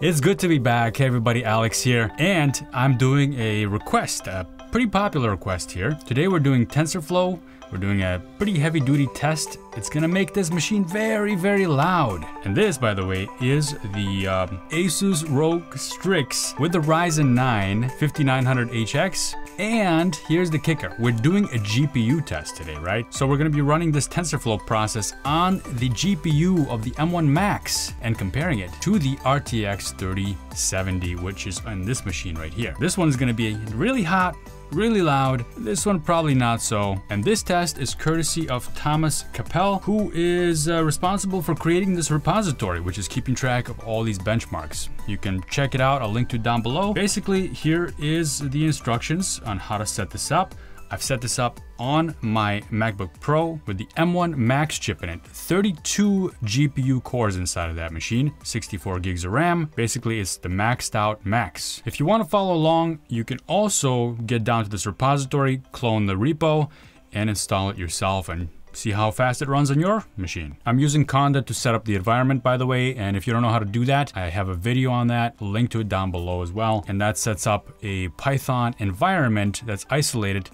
It's good to be back. Hey everybody, Alex here, and I'm doing a request, a pretty popular request here. Today we're doing TensorFlow. We're doing a pretty heavy duty test. It's gonna make this machine very, very loud. And this, by the way, is the um, Asus ROG Strix with the Ryzen 9 5900HX. And here's the kicker. We're doing a GPU test today, right? So we're gonna be running this TensorFlow process on the GPU of the M1 Max and comparing it to the RTX 3070, which is on this machine right here. This one's gonna be really hot, really loud. This one probably not so. And this test is courtesy of Thomas Capelle, who is uh, responsible for creating this repository, which is keeping track of all these benchmarks. You can check it out, I'll link to it down below. Basically, here is the instructions on how to set this up. I've set this up on my MacBook Pro with the M1 Max chip in it. 32 GPU cores inside of that machine, 64 gigs of RAM. Basically, it's the maxed out Max. If you want to follow along, you can also get down to this repository, clone the repo, and install it yourself and see how fast it runs on your machine. I'm using Conda to set up the environment, by the way, and if you don't know how to do that, I have a video on that, link to it down below as well, and that sets up a Python environment that's isolated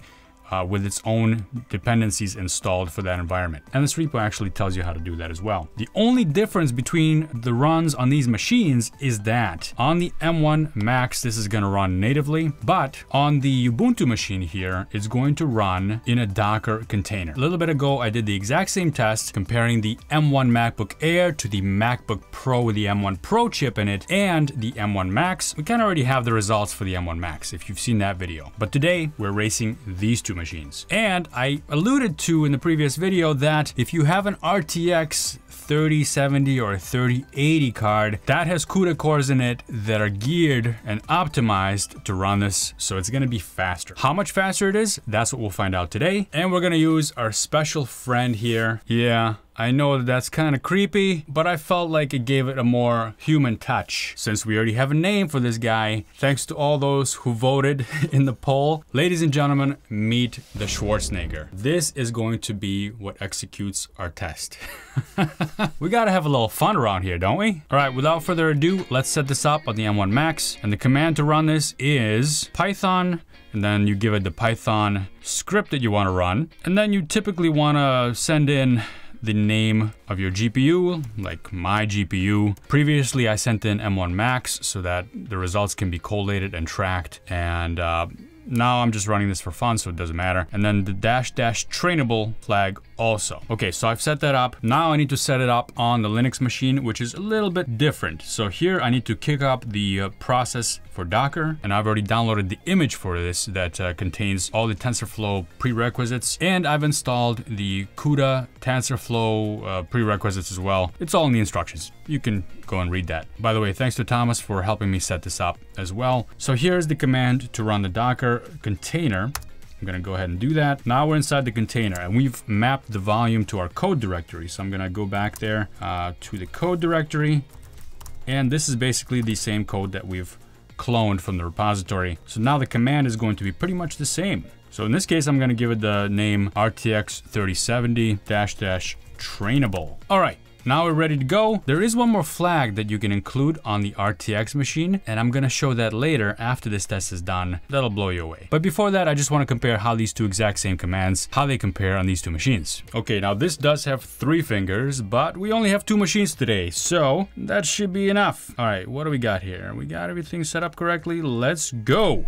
uh, with its own dependencies installed for that environment. And this repo actually tells you how to do that as well. The only difference between the runs on these machines is that on the M1 Max, this is gonna run natively, but on the Ubuntu machine here, it's going to run in a Docker container. A little bit ago, I did the exact same test comparing the M1 MacBook Air to the MacBook Pro with the M1 Pro chip in it and the M1 Max. We kind of already have the results for the M1 Max if you've seen that video. But today, we're racing these two machines. And I alluded to in the previous video that if you have an RTX 3070 or 3080 card that has CUDA cores in it that are geared and optimized to run this so it's gonna be faster. How much faster it is, that's what we'll find out today. And we're gonna use our special friend here. Yeah, I know that that's kind of creepy, but I felt like it gave it a more human touch. Since we already have a name for this guy, thanks to all those who voted in the poll, ladies and gentlemen, meet the Schwarzenegger. This is going to be what executes our test. we gotta have a little fun around here, don't we? All right, without further ado, let's set this up on the M1 Max. And the command to run this is Python and then you give it the Python script that you want to run. And then you typically want to send in the name of your GPU, like my GPU. Previously, I sent in M1 Max so that the results can be collated and tracked. And uh, now I'm just running this for fun, so it doesn't matter. And then the dash dash trainable flag also. Okay, so I've set that up. Now I need to set it up on the Linux machine, which is a little bit different. So here I need to kick up the uh, process for Docker, and I've already downloaded the image for this that uh, contains all the TensorFlow prerequisites, and I've installed the CUDA TensorFlow uh, prerequisites as well. It's all in the instructions. You can go and read that. By the way, thanks to Thomas for helping me set this up as well. So here's the command to run the Docker container. I'm gonna go ahead and do that. Now we're inside the container and we've mapped the volume to our code directory. So I'm gonna go back there uh, to the code directory. And this is basically the same code that we've cloned from the repository. So now the command is going to be pretty much the same. So in this case, I'm gonna give it the name RTX 3070 dash dash trainable. All right, now we're ready to go. There is one more flag that you can include on the RTX machine, and I'm gonna show that later after this test is done. That'll blow you away. But before that, I just wanna compare how these two exact same commands, how they compare on these two machines. Okay, now this does have three fingers, but we only have two machines today, so that should be enough. All right, what do we got here? We got everything set up correctly. Let's go.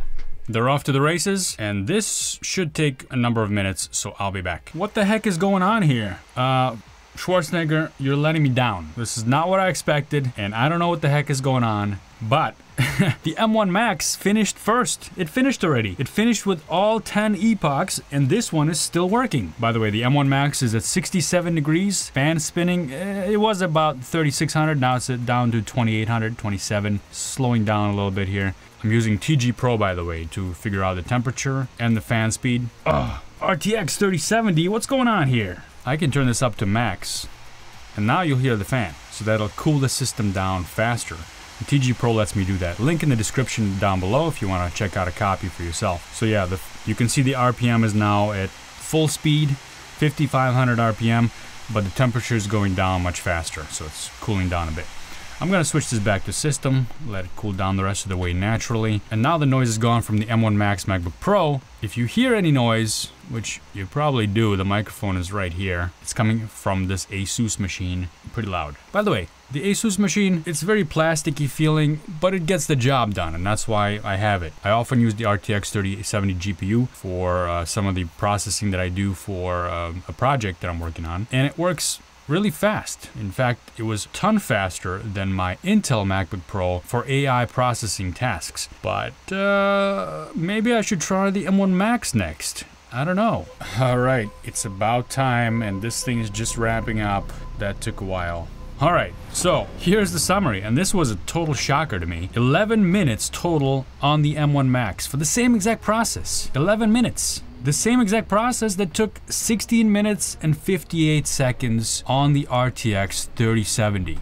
They're off to the races, and this should take a number of minutes, so I'll be back. What the heck is going on here? Uh, Schwarzenegger, you're letting me down. This is not what I expected, and I don't know what the heck is going on, but the M1 Max finished first. It finished already. It finished with all 10 epochs, and this one is still working. By the way, the M1 Max is at 67 degrees, fan spinning. Eh, it was about 3600, now it's down to 2800, 27, slowing down a little bit here. I'm using TG Pro, by the way, to figure out the temperature and the fan speed. Ugh, RTX 3070, what's going on here? I can turn this up to max, and now you'll hear the fan, so that'll cool the system down faster. And TG Pro lets me do that. Link in the description down below if you want to check out a copy for yourself. So yeah, the, you can see the RPM is now at full speed, 5500 RPM, but the temperature is going down much faster, so it's cooling down a bit. I'm gonna switch this back to system, let it cool down the rest of the way naturally. And now the noise is gone from the M1 Max MacBook Pro. If you hear any noise, which you probably do, the microphone is right here. It's coming from this Asus machine, pretty loud. By the way, the Asus machine, it's very plasticky feeling, but it gets the job done, and that's why I have it. I often use the RTX 3070 GPU for uh, some of the processing that I do for uh, a project that I'm working on, and it works really fast. In fact, it was a ton faster than my Intel MacBook Pro for AI processing tasks. But uh, maybe I should try the M1 Max next. I don't know. All right, it's about time, and this thing is just wrapping up. That took a while. All right, so here's the summary, and this was a total shocker to me. 11 minutes total on the M1 Max for the same exact process. 11 minutes. The same exact process that took 16 minutes and 58 seconds on the RTX 3070.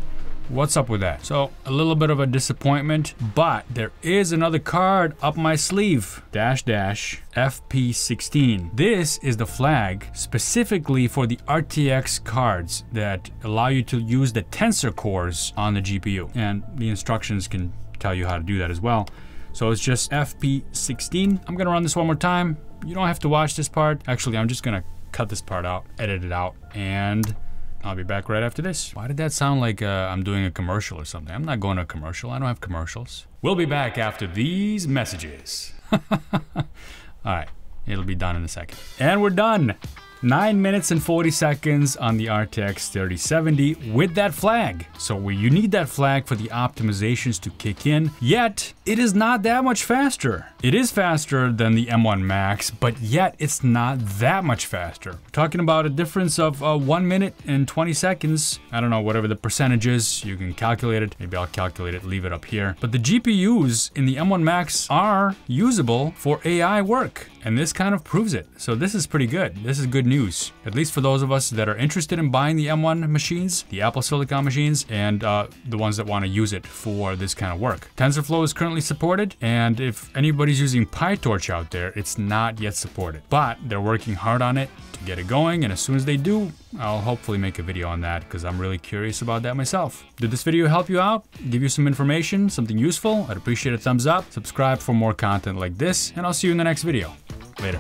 What's up with that? So a little bit of a disappointment, but there is another card up my sleeve. Dash dash FP16. This is the flag specifically for the RTX cards that allow you to use the tensor cores on the GPU. And the instructions can tell you how to do that as well. So it's just FP16. I'm gonna run this one more time you don't have to watch this part. Actually, I'm just gonna cut this part out, edit it out, and I'll be back right after this. Why did that sound like uh, I'm doing a commercial or something? I'm not going to a commercial. I don't have commercials. We'll be back after these messages. All right, it'll be done in a second. And we're done. 9 minutes and 40 seconds on the RTX 3070 with that flag. So you need that flag for the optimizations to kick in, yet it is not that much faster. It is faster than the M1 Max, but yet it's not that much faster. We're talking about a difference of uh, 1 minute and 20 seconds. I don't know, whatever the percentage is, you can calculate it. Maybe I'll calculate it, leave it up here. But the GPUs in the M1 Max are usable for AI work. And this kind of proves it. So this is pretty good. This is good news, at least for those of us that are interested in buying the M1 machines, the Apple Silicon machines, and uh, the ones that want to use it for this kind of work. TensorFlow is currently supported, and if anybody's using PyTorch out there, it's not yet supported. But they're working hard on it get it going, and as soon as they do, I'll hopefully make a video on that because I'm really curious about that myself. Did this video help you out? Give you some information, something useful? I'd appreciate a thumbs up. Subscribe for more content like this, and I'll see you in the next video. Later.